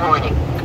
Warning.